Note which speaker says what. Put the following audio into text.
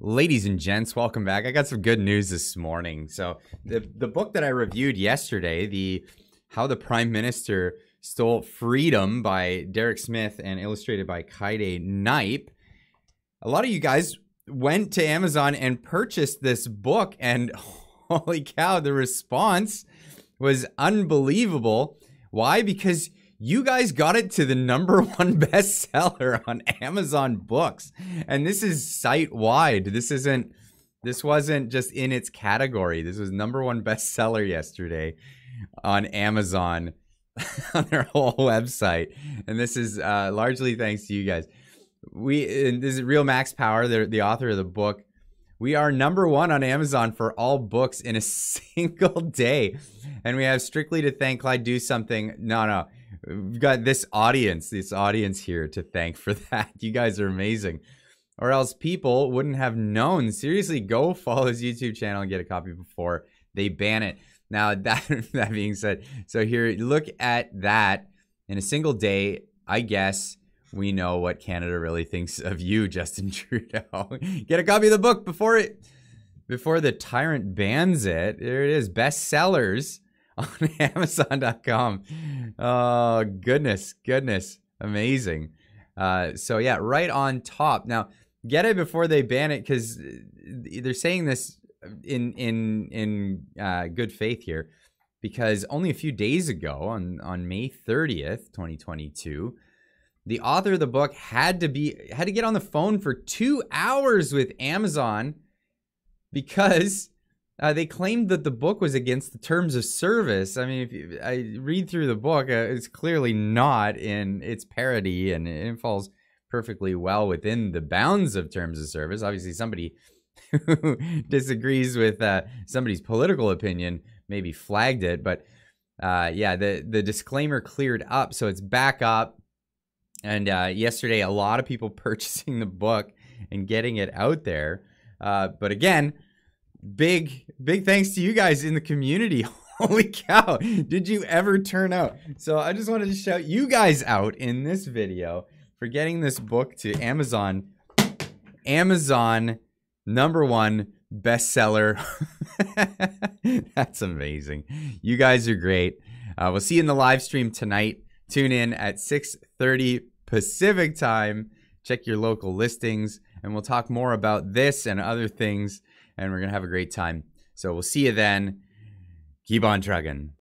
Speaker 1: Ladies and gents, welcome back. I got some good news this morning. So, the the book that I reviewed yesterday, the How the Prime Minister Stole Freedom by Derek Smith and illustrated by Kaide Knipe. A lot of you guys went to Amazon and purchased this book and holy cow, the response was unbelievable. Why? Because you guys got it to the number one bestseller on Amazon Books. And this is site wide. This isn't, this wasn't just in its category. This was number one bestseller yesterday on Amazon on their whole website. And this is uh, largely thanks to you guys. We, and this is Real Max Power, the, the author of the book. We are number one on Amazon for all books in a single day. And we have strictly to thank Clyde Do Something. No, no We've got this audience, this audience here to thank for that. You guys are amazing. Or else people wouldn't have known. Seriously, go follow his YouTube channel and get a copy before they ban it. Now that that being said, so here look at that in a single day. I guess we know what Canada really thinks of you, Justin Trudeau. Get a copy of the book before it before the tyrant bans it. There it is, bestsellers on Amazon.com. Oh, goodness, goodness. Amazing. Uh, so, yeah, right on top. Now, get it before they ban it because they're saying this in in in uh, good faith here because only a few days ago on on May 30th 2022 the author of the book had to be had to get on the phone for 2 hours with Amazon because uh, they claimed that the book was against the terms of service. I mean, if you, I read through the book, uh, it's clearly not in its parody, and it falls perfectly well within the bounds of terms of service. Obviously, somebody who disagrees with uh, somebody's political opinion maybe flagged it, but uh, yeah, the the disclaimer cleared up, so it's back up. And uh, yesterday, a lot of people purchasing the book and getting it out there. Uh, but again, big big thanks to you guys in the community. Holy cow. Did you ever turn out? So i just wanted to shout you guys out in this video for getting this book to amazon. Amazon number one bestseller. That's amazing. You guys are great. Uh, we'll see you in the live stream tonight. Tune in at 6.30 pacific time. Check your local listings and we'll talk more about this and other things and we're going to have a great time. So we'll see you then. Keep on trucking.